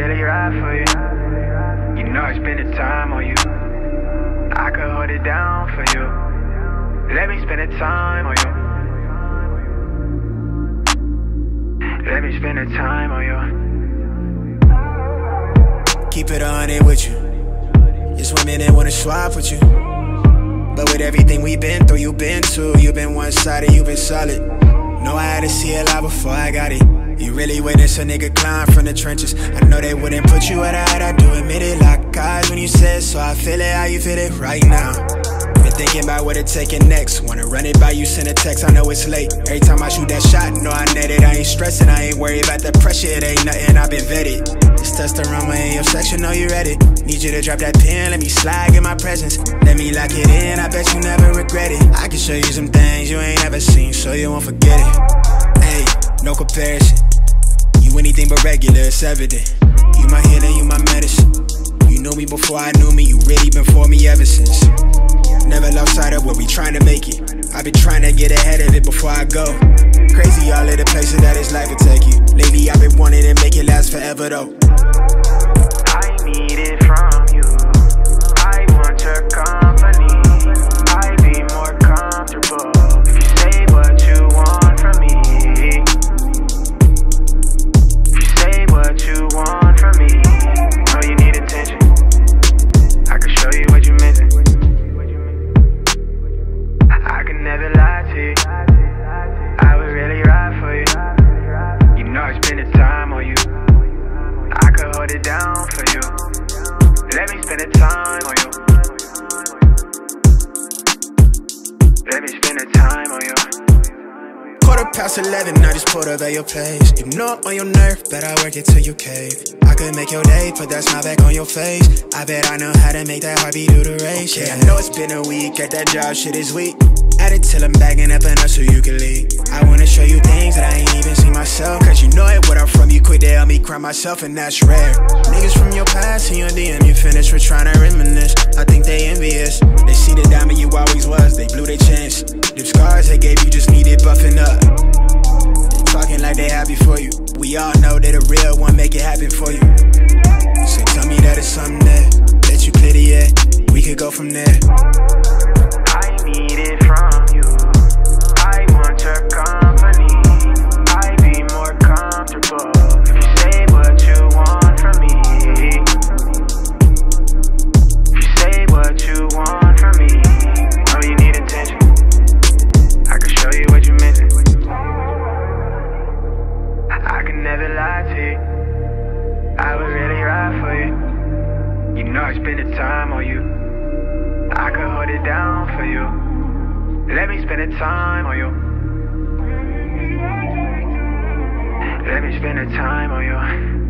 really ride for you. You know I spend the time on you. I could hold it down for you. Let me spend the time on you. Let me spend the time on you. Keep it on it with you. It's women that wanna swap with you. But with everything we've been through, you've been too. You've been one sided, you've been solid. Know I had to see it live before I got it. Really witness a nigga climb from the trenches. I know they wouldn't put you at a height, I do admit it. Like eyes when you said, so I feel it how you feel it right now. Been thinking about what it taking next. Wanna run it by you, send a text, I know it's late. Every time I shoot that shot, know I net it. I ain't stressing, I ain't worried about the pressure, it ain't nothing, I've been vetted. This testosterone in your section, know you ready. Need you to drop that pin, let me slide in my presence. Let me lock it in, I bet you never regret it. I can show you some things you ain't ever seen, so you won't forget it. Hey, no comparison. You anything but regular, it's evident. You my healing, you my medicine. Knew me before I knew me, you really been for me ever since. Never lost sight of what we trying to make it. I've been trying to get ahead of it before I go. Crazy all of the places that this life will take you. Lately, I've been wanting to make it last forever though. I need it Hold it down for you. Let me spend the time on you. Let me spend the time on you. Quarter past 11, I just pulled up at your place. You know I'm on your nerve, but I work it till you cave. I could make your day, put that smile back on your face. I bet I know how to make that heartbeat do the race. Yeah, I know it's been a week at that job, shit is weak. At it till I'm bagging up enough so you can leave. Cry myself, and that's rare. Niggas from your past in your DM, you finished with trying to reminisce. I think they envious. They see the diamond you always was, they blew their chance. Them scars they gave you just needed buffing up. They talking like they happy for you. We all know that a real one make it happen for you. So tell me that it's something there. That you the yeah. We could go from there. You. You I spend the time on you. I could hold it down for you. Let me spend the time on you. Let me spend the time on you.